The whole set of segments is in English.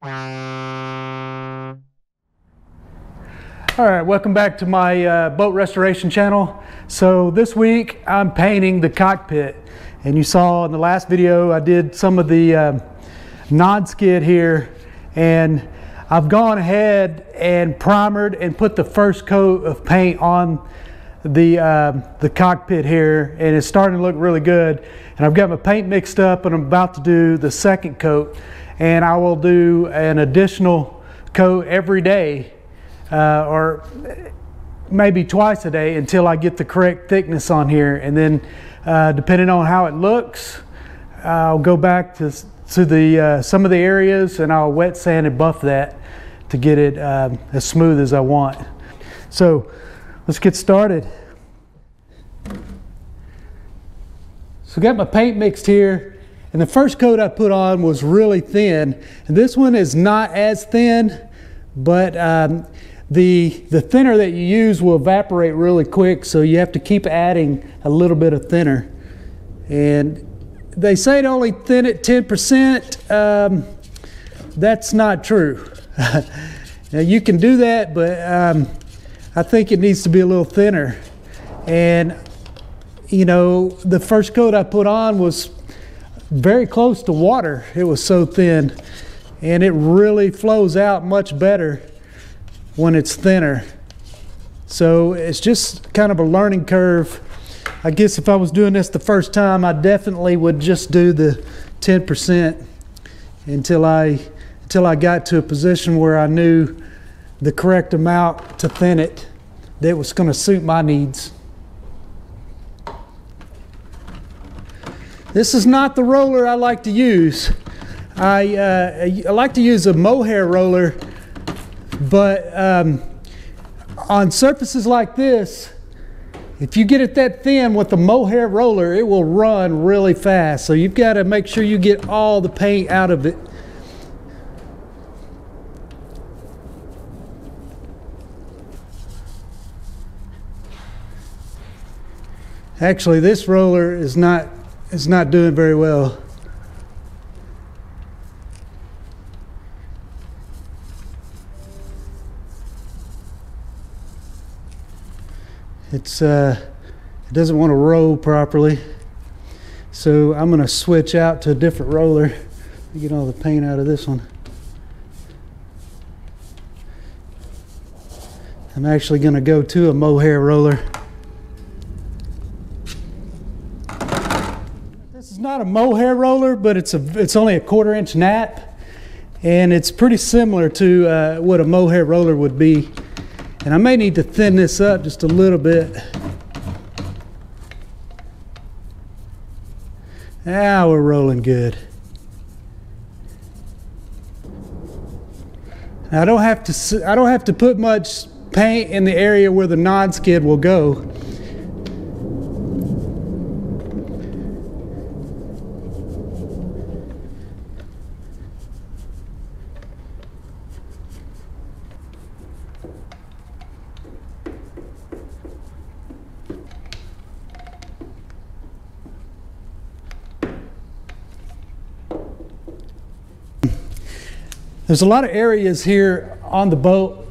All right, welcome back to my uh, boat restoration channel. So this week I'm painting the cockpit. And you saw in the last video I did some of the uh, non-skid here and I've gone ahead and primered and put the first coat of paint on the, uh, the cockpit here and it's starting to look really good. And I've got my paint mixed up and I'm about to do the second coat and I will do an additional coat every day uh, or maybe twice a day until I get the correct thickness on here. And then uh, depending on how it looks, I'll go back to, to the, uh, some of the areas and I'll wet sand and buff that to get it um, as smooth as I want. So let's get started. So got my paint mixed here and the first coat I put on was really thin and this one is not as thin but um, the, the thinner that you use will evaporate really quick, so you have to keep adding a little bit of thinner. And they say to only thin it 10%. Um, that's not true. now you can do that, but um, I think it needs to be a little thinner. And you know, the first coat I put on was very close to water. It was so thin, and it really flows out much better when it's thinner. So it's just kind of a learning curve. I guess if I was doing this the first time, I definitely would just do the 10% until I until I got to a position where I knew the correct amount to thin it that was going to suit my needs. This is not the roller I like to use. I, uh, I like to use a mohair roller but um, on surfaces like this, if you get it that thin with the mohair roller, it will run really fast. So you've got to make sure you get all the paint out of it. Actually, this roller is not is not doing very well. it's uh, it doesn't want to roll properly. So I'm going to switch out to a different roller. Get all the paint out of this one. I'm actually going to go to a mohair roller a mohair roller but it's a it's only a quarter inch nap and it's pretty similar to uh, what a mohair roller would be and I may need to thin this up just a little bit. Now we're rolling good. Now I don't have to I don't have to put much paint in the area where the non-skid will go. There's a lot of areas here on the boat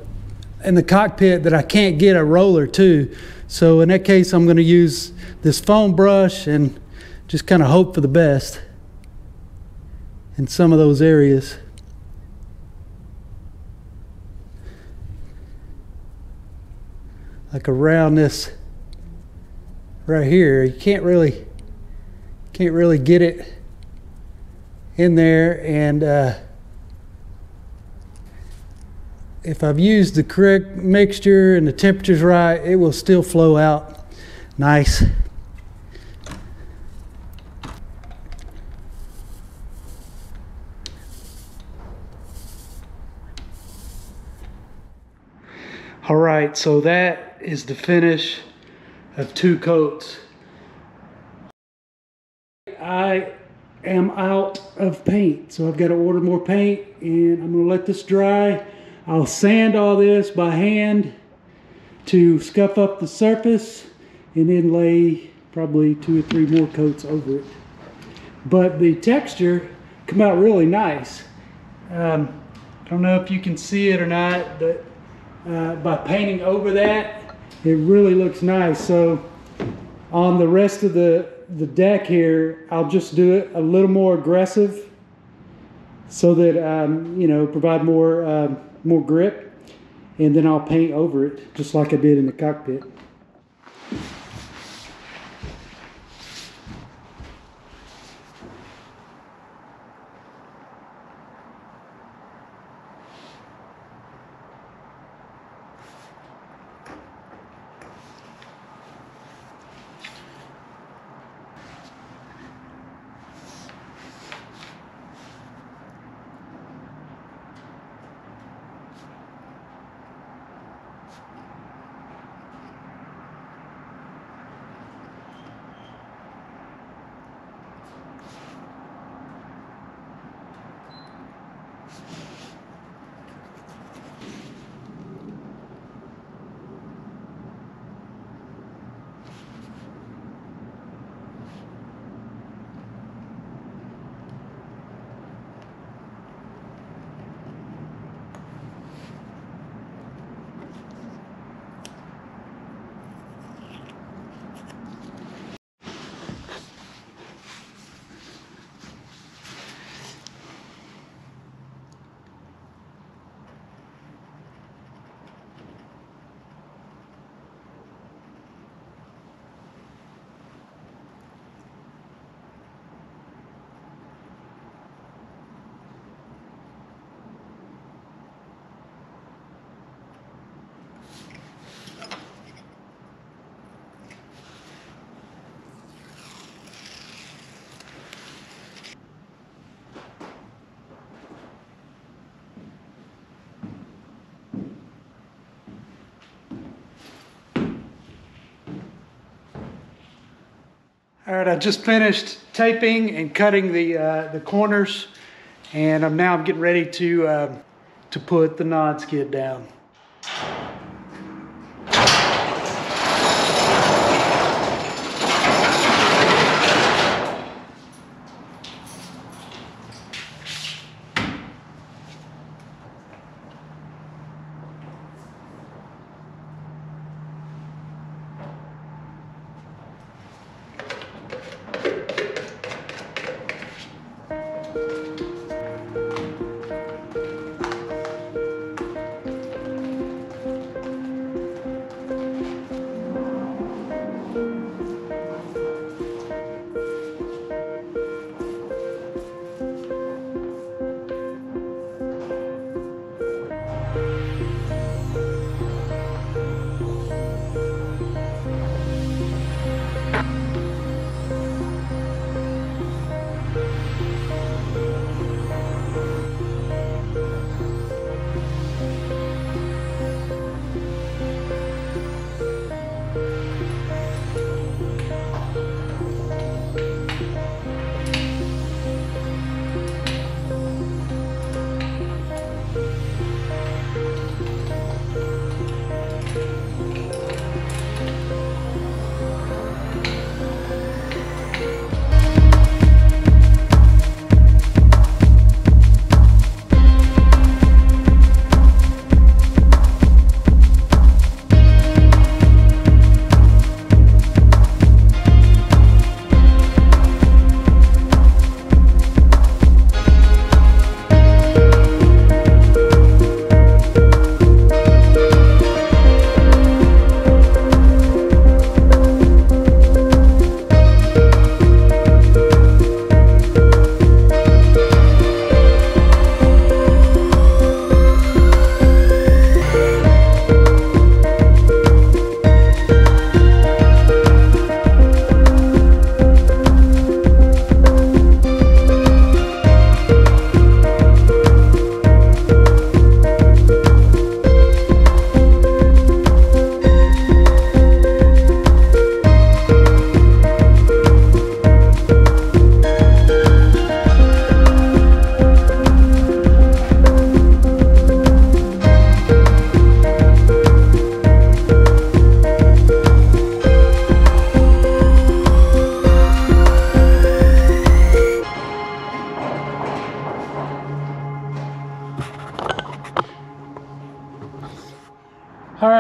in the cockpit that I can't get a roller to. So in that case, I'm going to use this foam brush and just kind of hope for the best in some of those areas. Like around this right here, you can't really can't really get it in there and uh, if I've used the correct mixture and the temperature's right, it will still flow out nice. All right, so that is the finish of two coats. I am out of paint, so I've got to order more paint and I'm gonna let this dry I'll sand all this by hand to scuff up the surface and then lay probably two or three more coats over it. But the texture come out really nice. Um, I don't know if you can see it or not, but uh, by painting over that, it really looks nice. So on the rest of the, the deck here, I'll just do it a little more aggressive so that, um, you know, provide more, uh, more grip. And then I'll paint over it, just like I did in the cockpit. All right, I just finished taping and cutting the uh, the corners, and I'm now getting ready to uh, to put the non-skid down.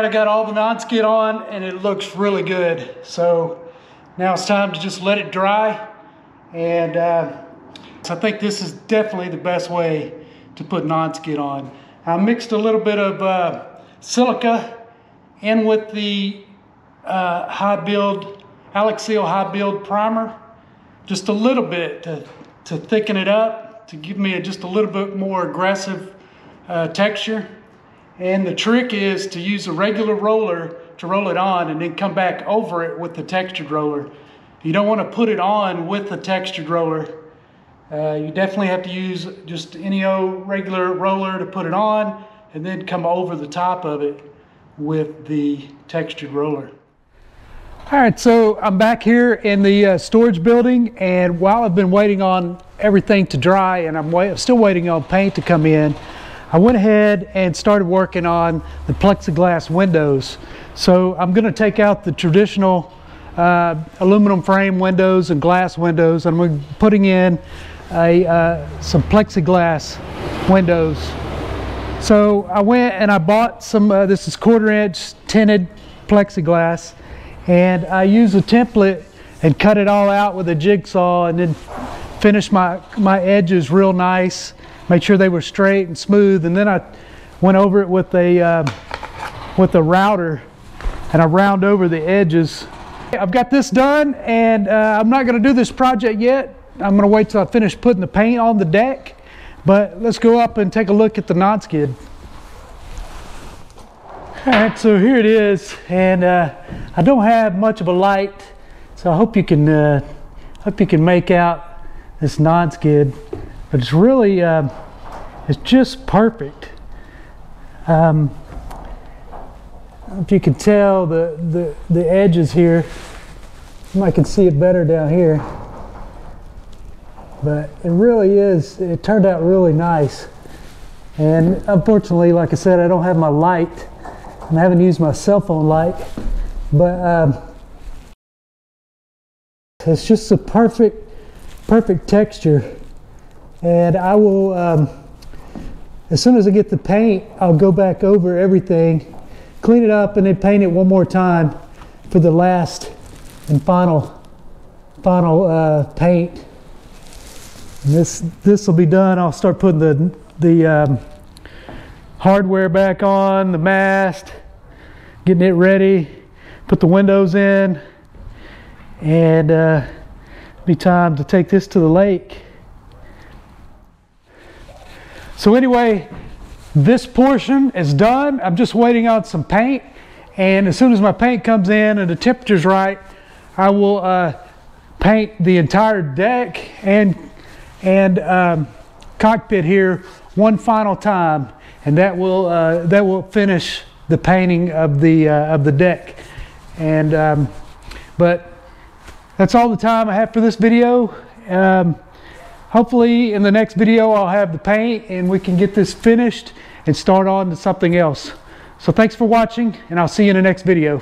I got all the non-skid on and it looks really good. So now it's time to just let it dry. And uh, so I think this is definitely the best way to put non-skid on. I mixed a little bit of uh, silica in with the uh, high build, Alexseal high build primer. Just a little bit to, to thicken it up, to give me a, just a little bit more aggressive uh, texture. And the trick is to use a regular roller to roll it on and then come back over it with the textured roller. You don't want to put it on with the textured roller. Uh, you definitely have to use just any old regular roller to put it on and then come over the top of it with the textured roller. All right, so I'm back here in the uh, storage building and while I've been waiting on everything to dry and I'm wait still waiting on paint to come in, I went ahead and started working on the plexiglass windows. So I'm going to take out the traditional uh, aluminum frame windows and glass windows. and I'm putting in a, uh, some plexiglass windows. So I went and I bought some, uh, this is quarter inch tinted plexiglass and I used a template and cut it all out with a jigsaw and then finished my, my edges real nice made sure they were straight and smooth and then I went over it with a uh, with a router and I round over the edges. I've got this done and uh, I'm not going to do this project yet. I'm going to wait till I finish putting the paint on the deck but let's go up and take a look at the non-skid all right so here it is and uh, I don't have much of a light so I hope you can uh, hope you can make out this non-skid but it's really uh, it's just perfect. Um, if you can tell the, the the edges here might can see it better down here. But it really is it turned out really nice. And unfortunately like I said I don't have my light and I haven't used my cell phone light. But um, it's just a perfect perfect texture and I will, um, as soon as I get the paint, I'll go back over everything, clean it up, and then paint it one more time for the last and final, final uh, paint. And this this will be done. I'll start putting the the um, hardware back on, the mast, getting it ready, put the windows in, and uh, be time to take this to the lake. So anyway, this portion is done. I'm just waiting on some paint. And as soon as my paint comes in and the temperature's right, I will uh, paint the entire deck and, and um, cockpit here one final time. And that will, uh, that will finish the painting of the, uh, of the deck. And, um, but that's all the time I have for this video. Um, hopefully in the next video I'll have the paint and we can get this finished and start on to something else. So thanks for watching and I'll see you in the next video.